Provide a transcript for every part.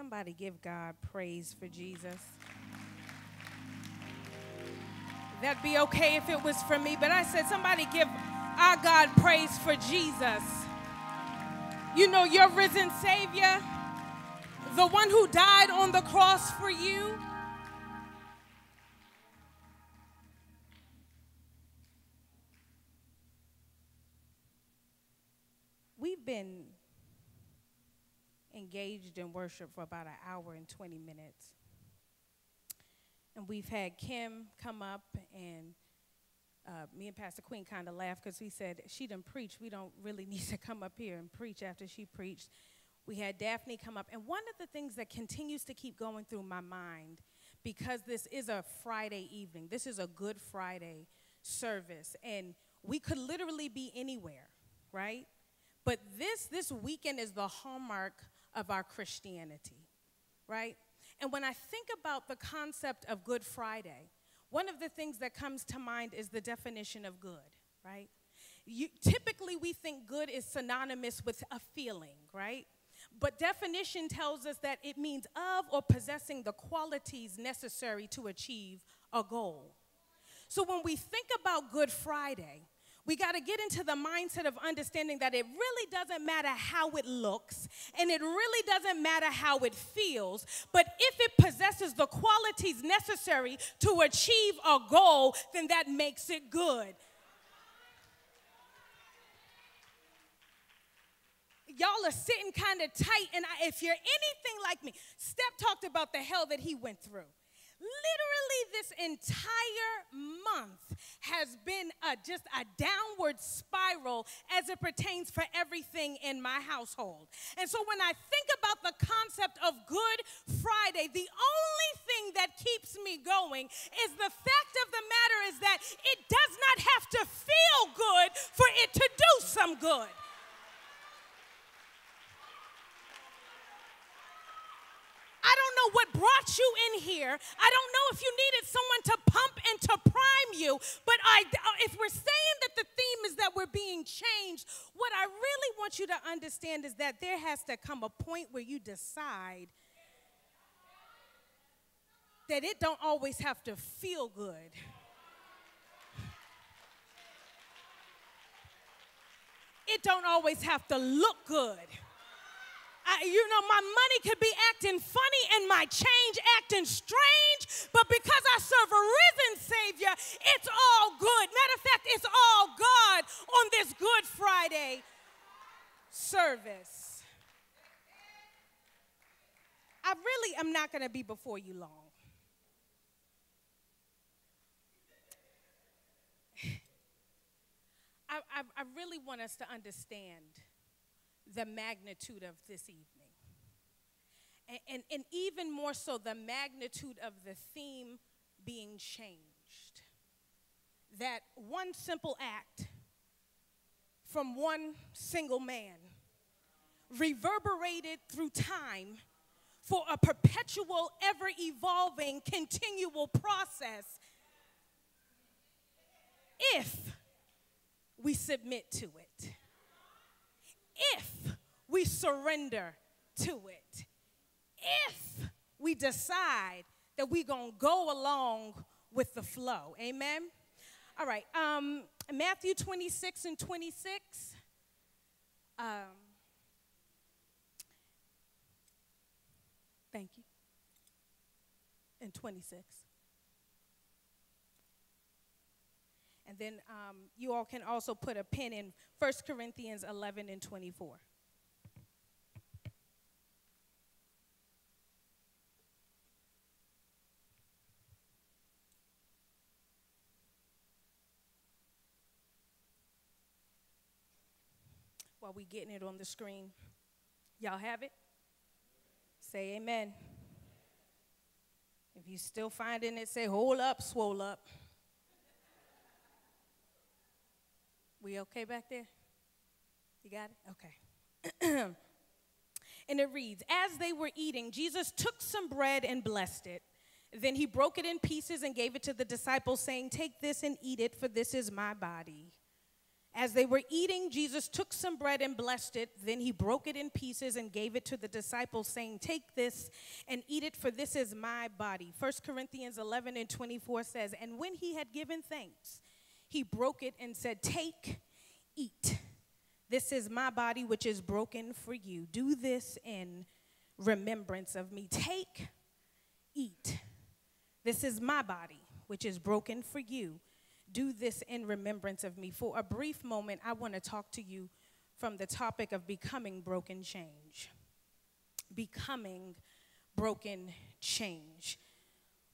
Somebody give God praise for Jesus. That'd be okay if it was for me, but I said, somebody give our God praise for Jesus. You know, your risen Savior, the one who died on the cross for you. Engaged in worship for about an hour and 20 minutes. And we've had Kim come up, and uh, me and Pastor Queen kind of laughed because we said, She didn't preach. We don't really need to come up here and preach after she preached. We had Daphne come up. And one of the things that continues to keep going through my mind, because this is a Friday evening, this is a Good Friday service, and we could literally be anywhere, right? But this this weekend is the hallmark of our Christianity, right? And when I think about the concept of Good Friday, one of the things that comes to mind is the definition of good, right? You, typically, we think good is synonymous with a feeling, right? But definition tells us that it means of or possessing the qualities necessary to achieve a goal. So when we think about Good Friday, we got to get into the mindset of understanding that it really doesn't matter how it looks and it really doesn't matter how it feels, but if it possesses the qualities necessary to achieve a goal, then that makes it good. Y'all are sitting kind of tight, and I, if you're anything like me, Step talked about the hell that he went through. Literally, this entire month has been a, just a downward spiral as it pertains for everything in my household. And so, when I think about the concept of Good Friday, the only thing that keeps me going is the fact of the matter is that it does not have to feel good for it to do some good. I don't know what brought you in here. I don't know if you needed someone to pump and to prime you, but I, uh, if we're saying that the theme is that we're being changed, what I really want you to understand is that there has to come a point where you decide that it don't always have to feel good. It don't always have to look good. I, you know, my money could be acting funny and my change acting strange, but because I serve a risen Savior, it's all good. Matter of fact, it's all God on this Good Friday service. I really am not going to be before you long. I, I, I really want us to understand the magnitude of this evening. And, and, and, even more so, the magnitude of the theme being changed. That one simple act from one single man reverberated through time for a perpetual, ever evolving, continual process if we submit to it if we surrender to it, if we decide that we're going to go along with the flow. Amen? All right, um, Matthew 26 and 26. Um, thank you. And 26. And then um, you all can also put a pin in 1 Corinthians 11 and 24. While we getting it on the screen, y'all have it? Say amen. If you still finding it, say hold up, swole up. We okay back there? You got it? Okay. and it reads As they were eating, Jesus took some bread and blessed it. Then he broke it in pieces and gave it to the disciples, saying, Take this and eat it, for this is my body. As they were eating, Jesus took some bread and blessed it. Then he broke it in pieces and gave it to the disciples, saying, Take this and eat it, for this is my body. 1 Corinthians 11 and 24 says, And when he had given thanks, he broke it and said, Take, eat. This is my body, which is broken for you. Do this in remembrance of me. Take, eat. This is my body, which is broken for you do this in remembrance of me. For a brief moment, I want to talk to you from the topic of becoming broken change. Becoming broken change.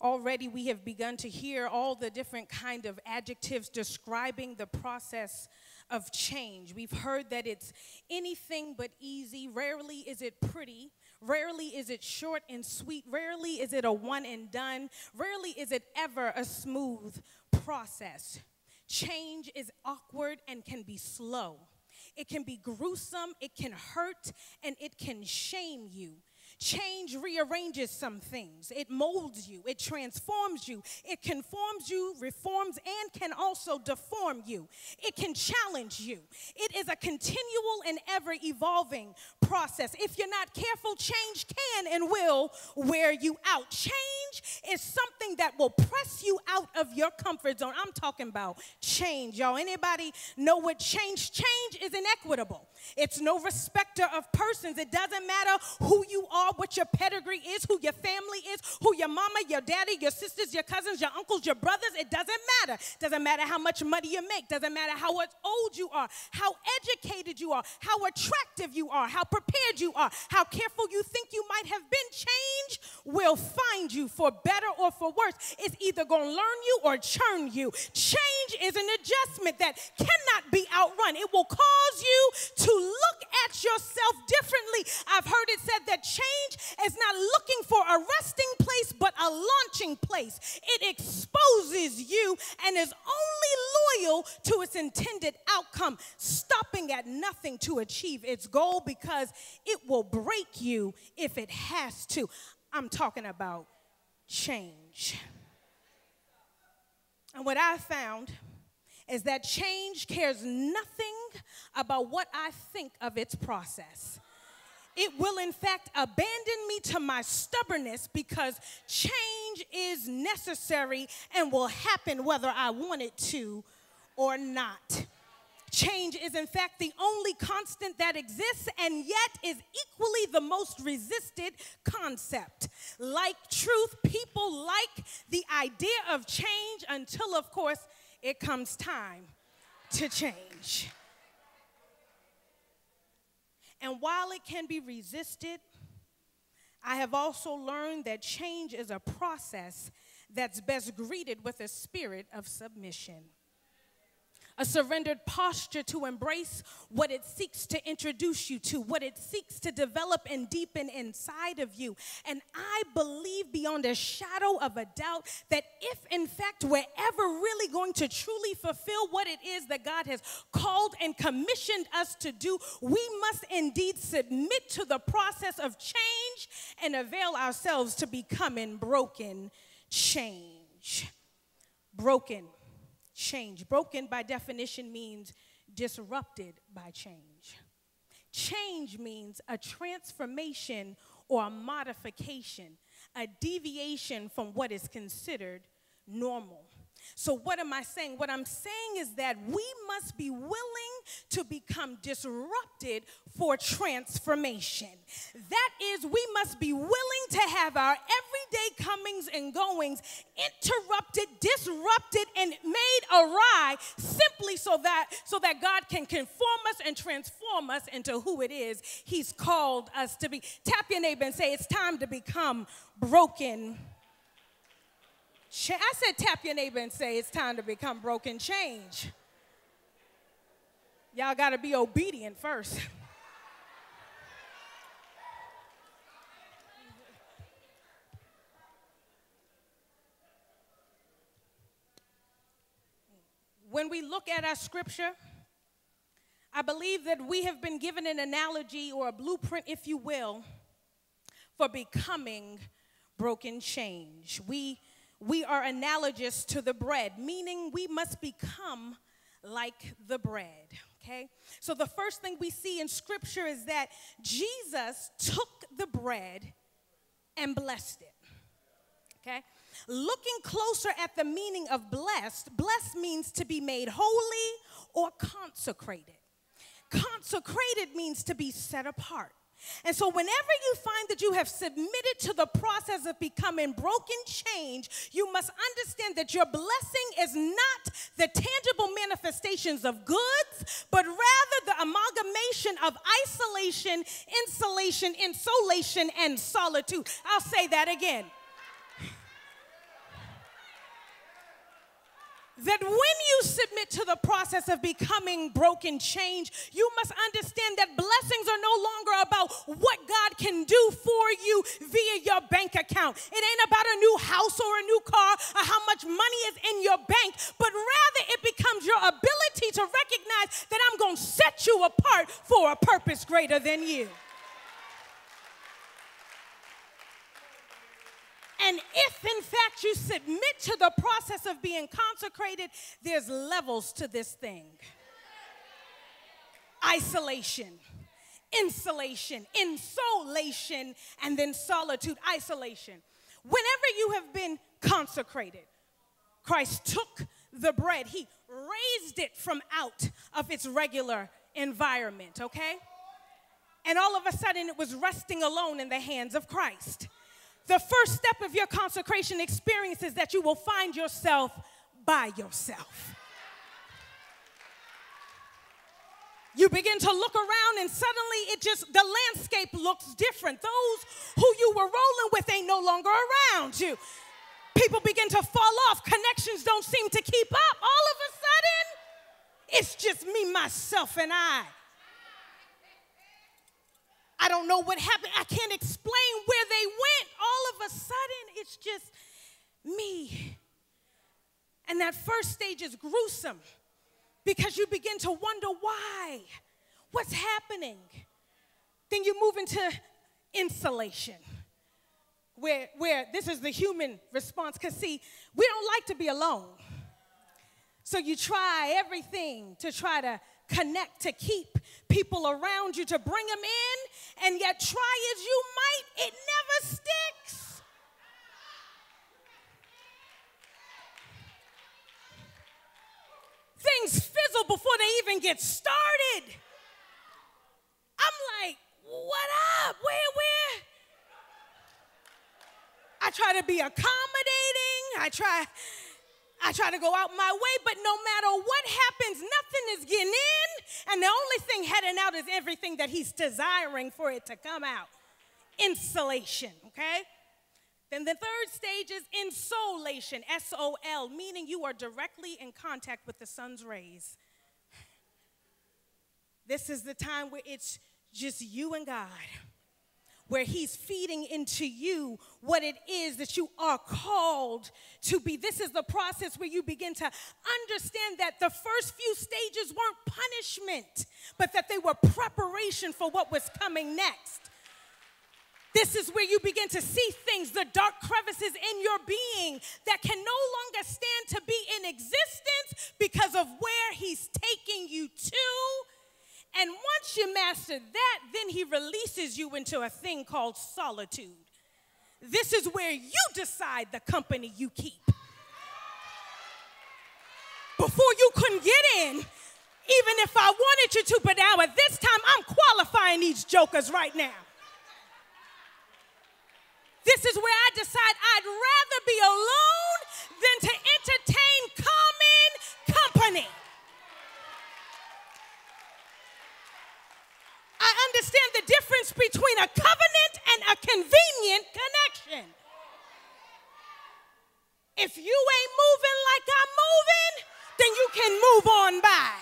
Already we have begun to hear all the different kind of adjectives describing the process of change. We've heard that it's anything but easy. Rarely is it pretty. Rarely is it short and sweet. Rarely is it a one and done. Rarely is it ever a smooth process. Change is awkward and can be slow. It can be gruesome, it can hurt, and it can shame you. Change rearranges some things. It molds you, it transforms you, it conforms you, reforms, and can also deform you. It can challenge you. It is a continual and ever evolving process. If you're not careful, change can and will wear you out. Change is something that will press you out of your comfort zone. I'm talking about change, y'all. Anybody know what change? Change is inequitable. It's no respecter of persons. It doesn't matter who you are, what your pedigree is, who your family is, who your mama, your daddy, your sisters, your cousins, your uncles, your brothers. It doesn't matter. Doesn't matter how much money you make. Doesn't matter how old you are, how educated you are, how attractive you are, how prepared you are, how careful you think you might have been. Change will find you for better or for worse. It's either going to learn you or churn you. Change is an adjustment that cannot be outrun. It will cause you to look at yourself differently. I've heard it said that change is not looking for a resting place, but a launching place. It exposes you and is only loyal to its intended outcome, stopping at nothing to achieve its goal because it will break you if it has to. I'm talking about change. And what I found is that change cares nothing about what I think of its process. It will, in fact, abandon me to my stubbornness because change is necessary and will happen whether I want it to or not. Change is, in fact, the only constant that exists and yet is equally the most resisted concept. Like truth, people like the idea of change until, of course, it comes time to change. And while it can be resisted, I have also learned that change is a process that's best greeted with a spirit of submission a surrendered posture to embrace what it seeks to introduce you to, what it seeks to develop and deepen inside of you. And I believe beyond a shadow of a doubt that if, in fact, we're ever really going to truly fulfill what it is that God has called and commissioned us to do, we must indeed submit to the process of change and avail ourselves to becoming broken change. Broken change. Broken by definition means disrupted by change. Change means a transformation or a modification, a deviation from what is considered normal. So, what am I saying? What I'm saying is that we must be willing to become disrupted for transformation. That is, we must be willing to have our everyday comings and goings interrupted, disrupted, and made awry simply so that, so that God can conform us and transform us into who it is He's called us to be. Tap your neighbor and say, It's time to become broken I said, tap your neighbor and say, it's time to become broken change. Y'all got to be obedient first. when we look at our scripture, I believe that we have been given an analogy or a blueprint, if you will, for becoming broken change. We we are analogous to the bread, meaning we must become like the bread. Okay? So the first thing we see in scripture is that Jesus took the bread and blessed it. Okay? Looking closer at the meaning of blessed, blessed means to be made holy or consecrated. Consecrated means to be set apart. And so, whenever you find that you have submitted to the process of becoming broken change, you must understand that your blessing is not the tangible manifestations of goods, but rather the amalgamation of isolation, insulation, insolation, and solitude. I'll say that again. That when you submit to the process of becoming broken change, you must understand that blessings are no longer about what God can do for you via your bank account. It ain't about a new house or a new car or how much money is in your bank, but rather it becomes your ability to recognize that I'm going to set you apart for a purpose greater than you. And if in fact you submit to the process of being consecrated, there's levels to this thing isolation, insulation, insolation, and then solitude, isolation. Whenever you have been consecrated, Christ took the bread, he raised it from out of its regular environment, okay? And all of a sudden it was resting alone in the hands of Christ. The first step of your consecration experience is that you will find yourself by yourself. You begin to look around, and suddenly it just, the landscape looks different. Those who you were rolling with ain't no longer around you. People begin to fall off, connections don't seem to keep up. All of a sudden, it's just me, myself, and I. I don't know what happened. I can't explain where they went. All of a sudden, it's just me. And that first stage is gruesome because you begin to wonder why. What's happening? Then you move into insulation, where, where this is the human response. Because, see, we don't like to be alone. So you try everything to try to connect, to keep people around you, to bring them in, and yet try as you might, it never sticks. Things fizzle before they even get started. I'm like, what up? Where, where? I try to be accommodating. I try I try to go out my way, but no matter what happens, nothing is getting in. And the only thing heading out is everything that he's desiring for it to come out insulation, okay? Then the third stage is insolation, S O L, meaning you are directly in contact with the sun's rays. This is the time where it's just you and God where He's feeding into you what it is that you are called to be. This is the process where you begin to understand that the first few stages weren't punishment, but that they were preparation for what was coming next. This is where you begin to see things, the dark crevices in your being that can no longer stand to be in existence because of where He's taking you to and once you master that, then he releases you into a thing called solitude. This is where you decide the company you keep. Before you couldn't get in, even if I wanted you to, but now at this time, I'm qualifying these jokers right now. This is where I decide I'd rather be alone than to entertain common company. I understand the difference between a covenant and a convenient connection. If you ain't moving like I'm moving, then you can move on by.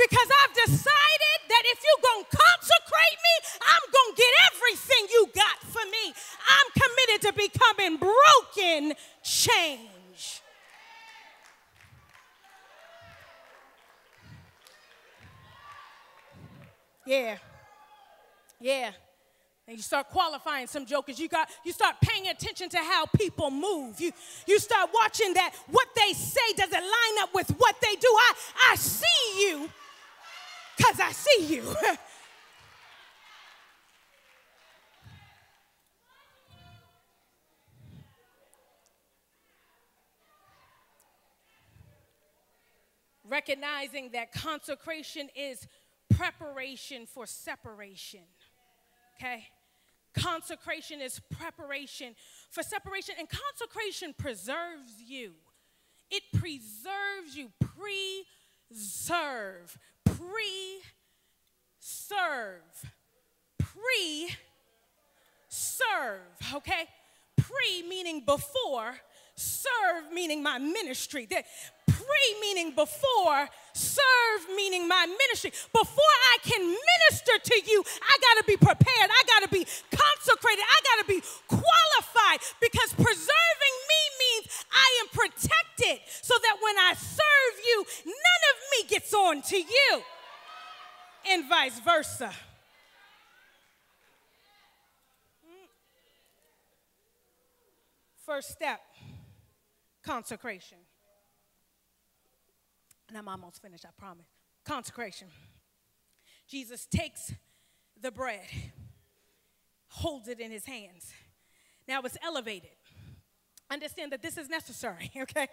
Because I've decided that if you're going to consecrate me, I'm going to get everything you got for me. I'm committed to becoming broken chain. Yeah. Yeah. and you start qualifying some jokers. You got you start paying attention to how people move. You you start watching that what they say doesn't line up with what they do. I I see you because I see you. Recognizing that consecration is preparation for separation. Okay? Consecration is preparation for separation, and consecration preserves you. It preserves you. Preserve. Pre serve. Pre serve. Okay? Pre meaning before, serve meaning my ministry. That pre meaning before, serve meaning my ministry. Before I can minister to you, I got to be prepared. I got to be consecrated. I got to be qualified because preserving me means I am protected so that when I serve you, none of me gets on to you, and vice versa. First step consecration and I'm almost finished, I promise. Consecration. Jesus takes the bread, holds it in his hands. Now it's elevated. Understand that this is necessary, okay?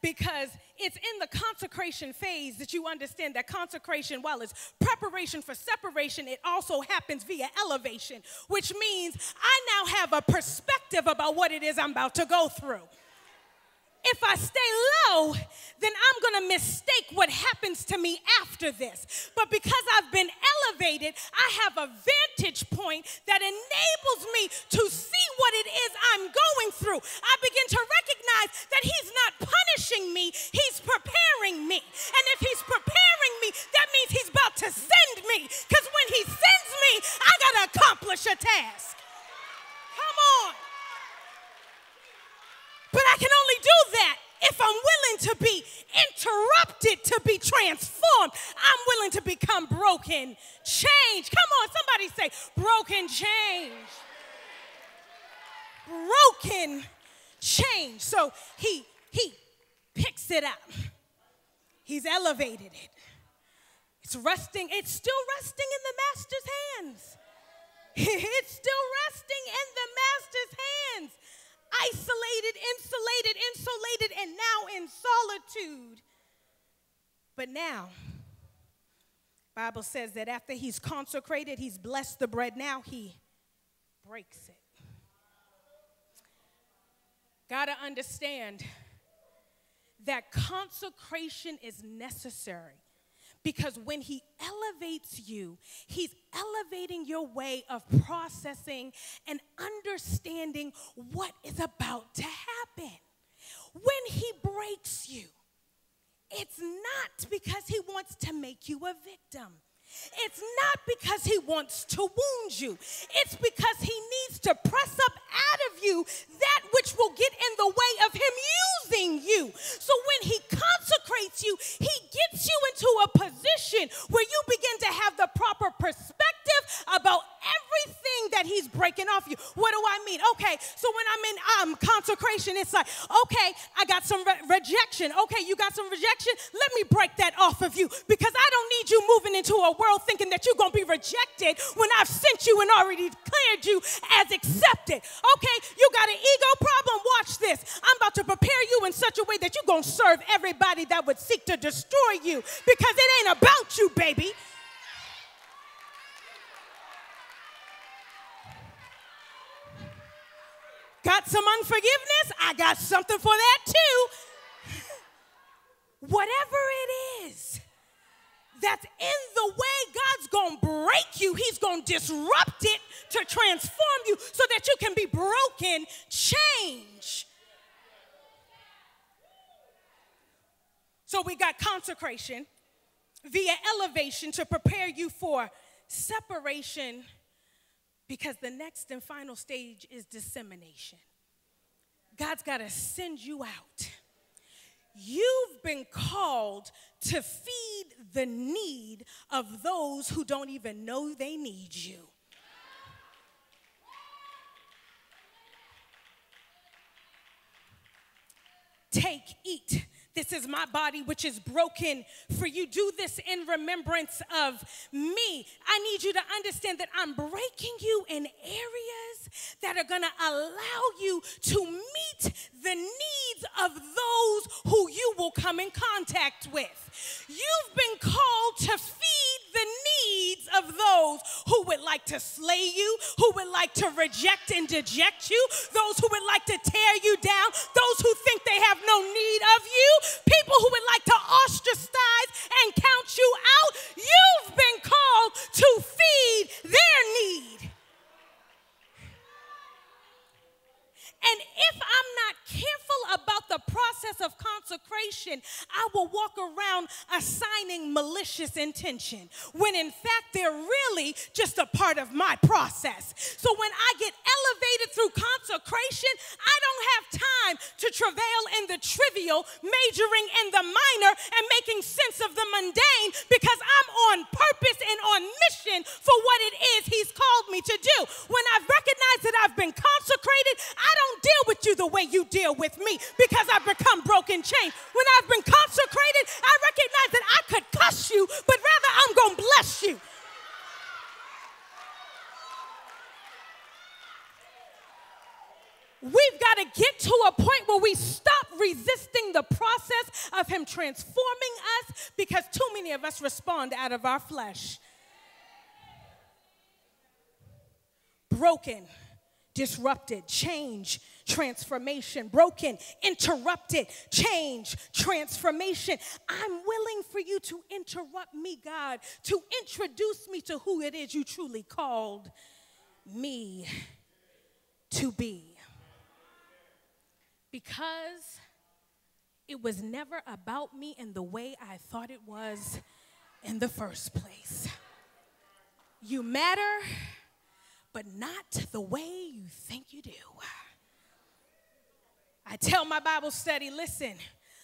Because it's in the consecration phase that you understand that consecration, while it's preparation for separation, it also happens via elevation, which means I now have a perspective about what it is I'm about to go through if I stay low, then I'm going to mistake what happens to me after this. But because I've been elevated, I have a vantage point that enables me to see what it is I'm going through. I begin to recognize that He's not punishing me, He's preparing me. And if He's preparing me, that means He's about to send me. Because when He sends me, I got to accomplish a task. Come on. But I can only if I'm willing to be interrupted, to be transformed. I'm willing to become broken, change. Come on, somebody say, broken change. Broken change. So he he picks it up. He's elevated it. It's resting, it's still resting in the master's hands. It's still resting in the master's hands isolated, insulated, insulated, and now in solitude. But now, Bible says that after he's consecrated, he's blessed the bread, now he breaks it. Got to understand that consecration is necessary because when he elevates you, he's elevating your way of processing and understanding what is about to happen. When he breaks you, it's not because he wants to make you a victim. It's not because he wants to wound you. It's because he needs to press up out of you that which will get in the way of him using you. So when he consecrates you, he gets you into a position where you begin to have the proper perspective about everything that he's breaking off you. What do I mean? Okay, so when I'm in um, consecration, it's like, okay, I got some re- rejection. Okay, you got some rejection. Let me break that off of you because I don't you moving into a world thinking that you're going to be rejected when I've sent you and already declared you as accepted. Okay, you got an ego problem? Watch this. I'm about to prepare you in such a way that you're going to serve everybody that would seek to destroy you because it ain't about you, baby. Got some unforgiveness? I got something for that too. Whatever it is that's in the way, God's gonna break you. He's gonna disrupt it to transform you so that you can be broken, change. So we got consecration via elevation to prepare you for separation because the next and final stage is dissemination. God's got to send you out you've been called to feed the need of those who don't even know they need you. Take, eat this is my body, which is broken for you. Do this in remembrance of me. I need you to understand that I'm breaking you in areas that are going to allow you to meet the needs of those who you will come in contact with. You've been called who would like to slay you, who would like to reject and deject you, those who would like to tear you down, those who think they have no need of you, people who would like to ostracize and count you out. You've been called to feed their need. And if I'm not careful about the process of consecration, I will walk around assigning malicious intention when in fact they're really just a part of my process. So when I get elevated through consecration, I don't have time to travail in the trivial, majoring in the minor, and making sense of the mundane because I'm on purpose of our flesh. Broken disrupted, change, transformation, broken, interrupted, change, transformation. I'm willing for you to interrupt me, God, to introduce me to who it is you truly called me to be. Because it was never about me in the way I thought it was in the first place. You matter but not the way you think you do. I tell my Bible study listen,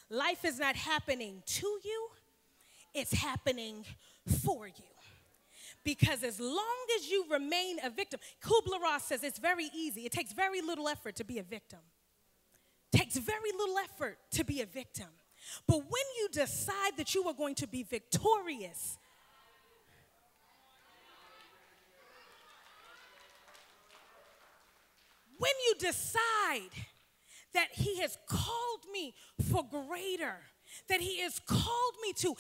life is not happening to you, it's happening for you. Because as long as you remain a victim, Kubler Ross says it's very easy. It takes very little effort to be a victim. Takes very little effort to be a victim. But when you decide that you are going to be victorious, when you decide that He has called me for greater, that He has called me to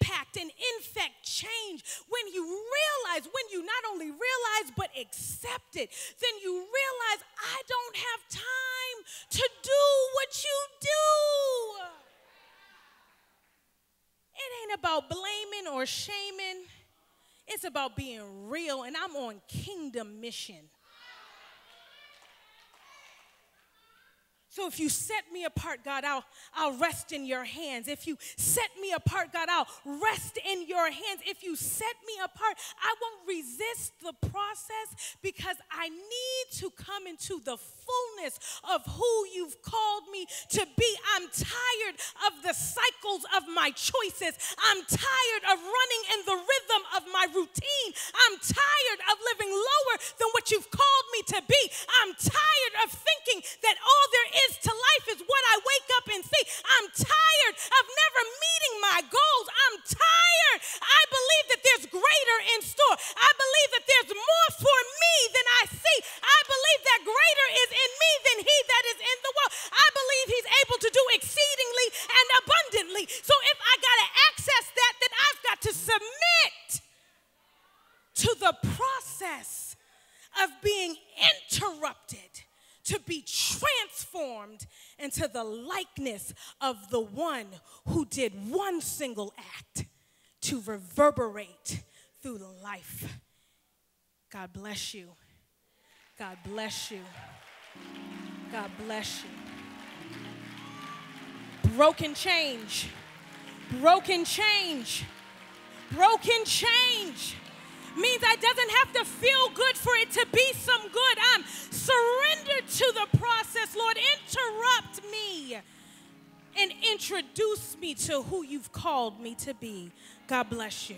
impact and infect change, when you realize, when you not only realize but accept it, then you realize I don't have time to do what you do. It ain't about blaming or shaming. It's about being real, and I'm on kingdom mission. So if you set me apart, God, I'll, I'll rest in your hands. If you set me apart, God, I'll rest in your hands. If you set me apart, I won't resist the process because I need to come into the fullness of who you've called me to be. I'm tired of the cycles of my choices. I'm tired of running in the rhythm of my routine. I'm tired of living lower than what you've called me to be. I'm tired of thinking that all there is is to life is what I wake up and see. I'm tired of never meeting my goals. I'm tired. I believe that there's greater in store. I believe that there's more for me than I see. I believe that greater is in me than he that is in the world. I believe he's able to do exceedingly and abundantly. So if I got to access that, then I've got to submit to the process of being interrupted to be transformed into the likeness of the one who did one single act to reverberate through life. God bless you. God bless you. God bless you. Broken change. Broken change. Broken change means I doesn't have to feel good for it to be some good. I'm surrendered to the process. Lord, interrupt me and introduce me to who you've called me to be. God bless you.